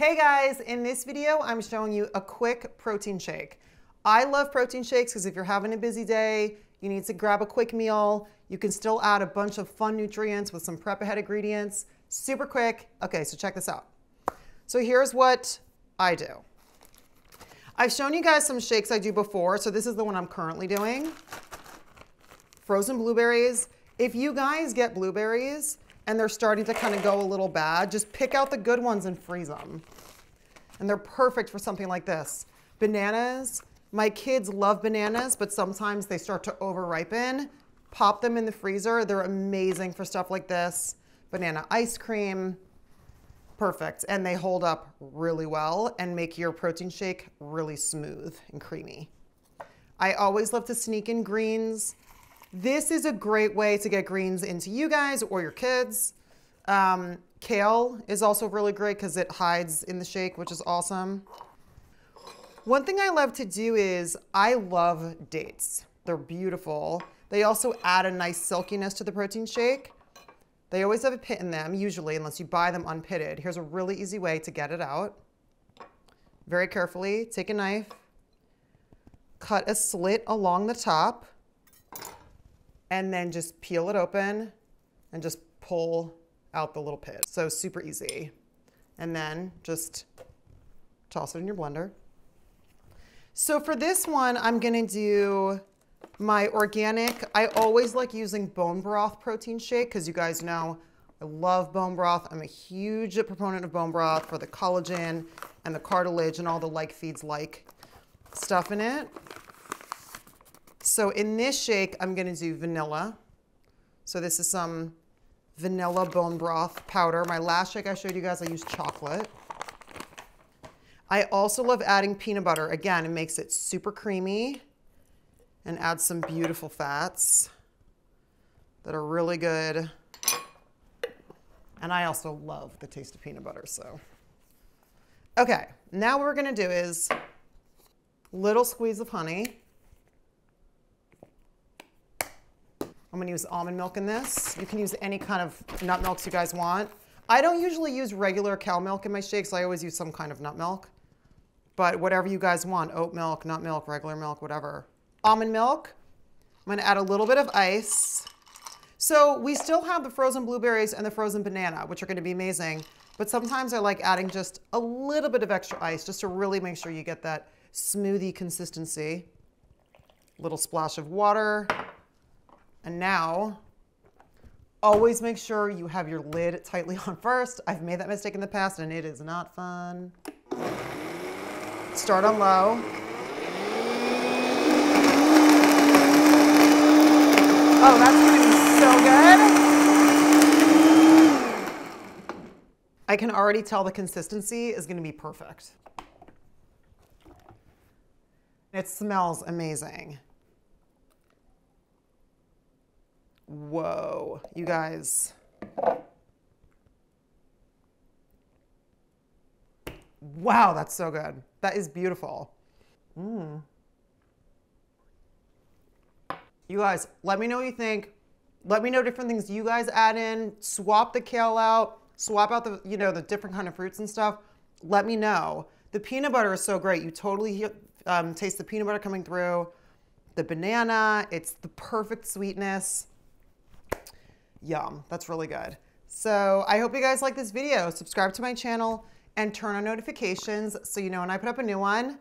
Hey guys, in this video, I'm showing you a quick protein shake. I love protein shakes because if you're having a busy day, you need to grab a quick meal, you can still add a bunch of fun nutrients with some prep ahead ingredients, super quick. Okay, so check this out. So here's what I do. I've shown you guys some shakes I do before, so this is the one I'm currently doing. Frozen blueberries. If you guys get blueberries, and they're starting to kind of go a little bad, just pick out the good ones and freeze them. And they're perfect for something like this. Bananas, my kids love bananas, but sometimes they start to over ripen. Pop them in the freezer. They're amazing for stuff like this. Banana ice cream, perfect. And they hold up really well and make your protein shake really smooth and creamy. I always love to sneak in greens. This is a great way to get greens into you guys or your kids. Um, kale is also really great because it hides in the shake, which is awesome. One thing I love to do is I love dates. They're beautiful. They also add a nice silkiness to the protein shake. They always have a pit in them, usually, unless you buy them unpitted. Here's a really easy way to get it out. Very carefully, take a knife, cut a slit along the top, and then just peel it open and just pull out the little pit. So super easy. And then just toss it in your blender. So for this one, I'm gonna do my organic. I always like using bone broth protein shake because you guys know I love bone broth. I'm a huge proponent of bone broth for the collagen and the cartilage and all the like feeds like stuff in it. So in this shake, I'm gonna do vanilla. So this is some vanilla bone broth powder. My last shake I showed you guys, I used chocolate. I also love adding peanut butter. Again, it makes it super creamy and adds some beautiful fats that are really good. And I also love the taste of peanut butter, so. Okay, now what we're gonna do is little squeeze of honey. I'm gonna use almond milk in this. You can use any kind of nut milks you guys want. I don't usually use regular cow milk in my shakes. I always use some kind of nut milk. But whatever you guys want, oat milk, nut milk, regular milk, whatever. Almond milk. I'm gonna add a little bit of ice. So we still have the frozen blueberries and the frozen banana, which are gonna be amazing. But sometimes I like adding just a little bit of extra ice just to really make sure you get that smoothie consistency. Little splash of water. And now, always make sure you have your lid tightly on first. I've made that mistake in the past and it is not fun. Start on low. Oh, that's gonna be so good. I can already tell the consistency is gonna be perfect. It smells amazing. Whoa, you guys. Wow, that's so good. That is beautiful. Mm. You guys, let me know what you think. Let me know different things you guys add in. Swap the kale out. Swap out the, you know, the different kind of fruits and stuff. Let me know. The peanut butter is so great. You totally um, taste the peanut butter coming through. The banana, it's the perfect sweetness. Yum, that's really good. So I hope you guys like this video. Subscribe to my channel and turn on notifications so you know when I put up a new one.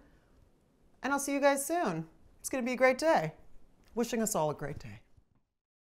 And I'll see you guys soon. It's gonna be a great day. Wishing us all a great day.